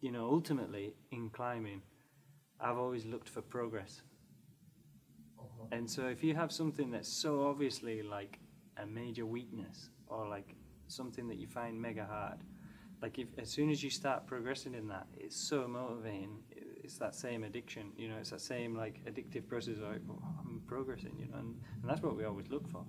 you know, ultimately in climbing, I've always looked for progress. Uh-huh. And so if you have something that's so obviously like a major weakness or like something that you find mega hard, like if as soon as you start progressing in that, it's so motivating. It's that same addiction, you know, it's that same like addictive process of like, oh, I'm progressing, you know, and, and that's what we always look for.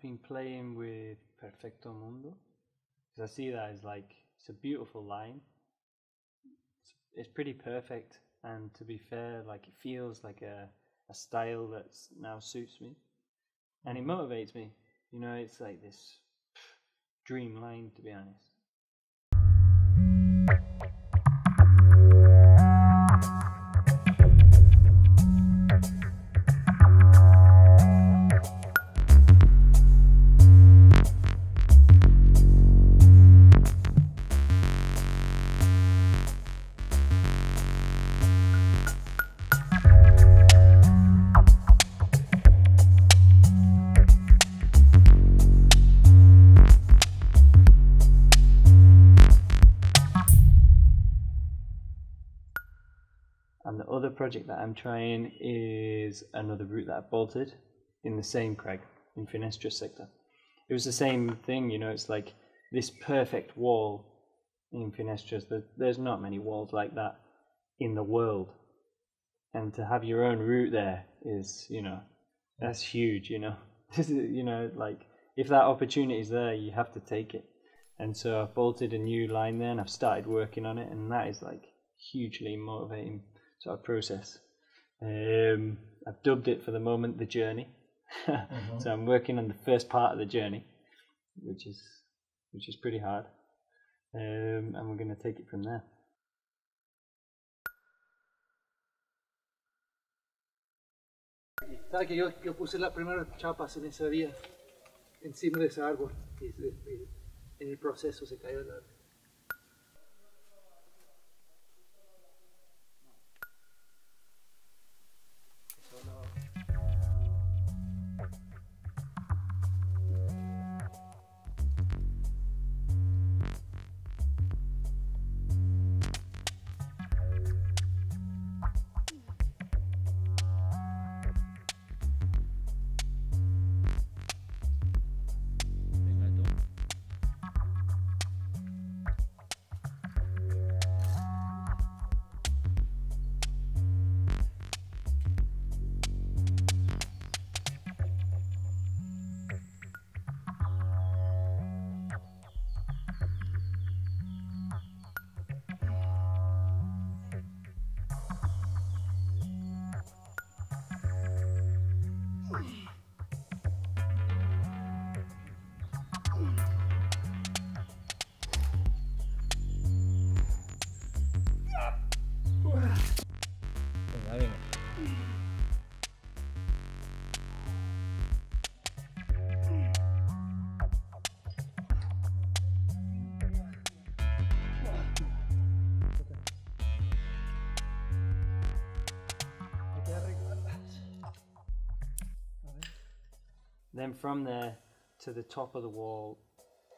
I've been playing with Perfecto Mundo because I see that as like it's a beautiful line. It's, it's pretty perfect, and to be fair, like it feels like a a style that now suits me, and it mm-hmm. motivates me. You know, it's like this dream line, to be honest. And the other project that I'm trying is another route that I bolted in the same crag in Finestra sector. It was the same thing, you know, it's like this perfect wall in Finestras. There- There's not many walls like that in the world. And to have your own route there is, you know, that's huge, you know. This is, you know, like if that opportunity is there, you have to take it. And so I've bolted a new line there and I've started working on it, and that is like hugely motivating sort of process. Um, I've dubbed it for the moment the journey. so I'm working on the first part of the journey, which is which is pretty hard, um, and we're going to take it from there. Sabes que yo, yo puse las primeras chapas en ese día, encima de ese árbol, y, se- y en el proceso se cayó el árbol. Then from there to the top of the wall,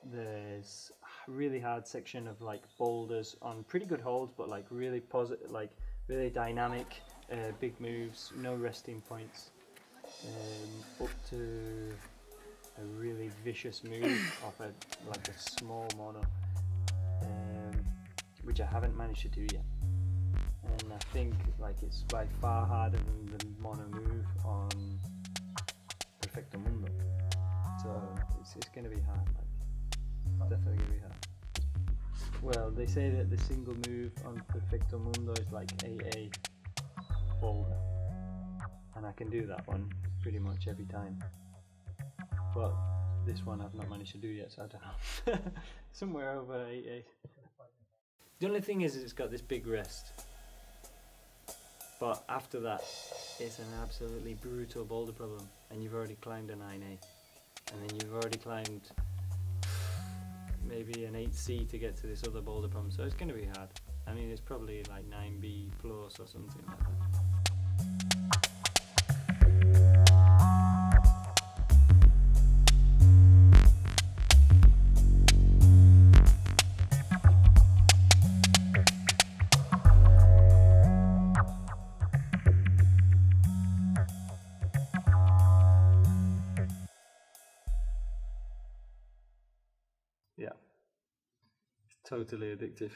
there's a really hard section of like boulders on pretty good holds, but like really positive, like really dynamic, uh, big moves, no resting points. Um, up to a really vicious move off a like a small mono, um, which I haven't managed to do yet. And I think like it's by far harder than the mono move on Perfecto Mundo. So it's, it's going to be hard. Like, definitely going to be hard. Well, they say that the single move on Perfecto Mundo is like 8A boulder, and I can do that one pretty much every time. But this one I've not managed to do yet, so I don't know. Somewhere over 88. The only thing is, it's got this big rest. But after that, it's an absolutely brutal boulder problem, and you've already climbed a 9A, and then you've already climbed maybe an 8C to get to this other boulder problem, so it's going to be hard. I mean, it's probably like 9B plus or something like that. Totally addictive.